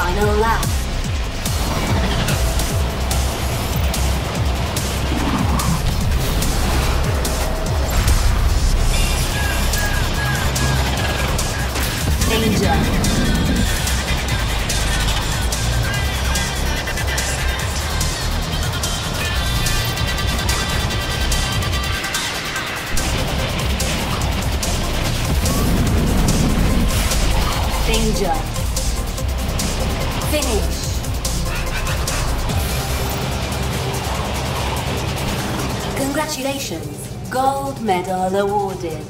Final lap. Danger. Danger. Finish. Congratulations. Gold medal awarded.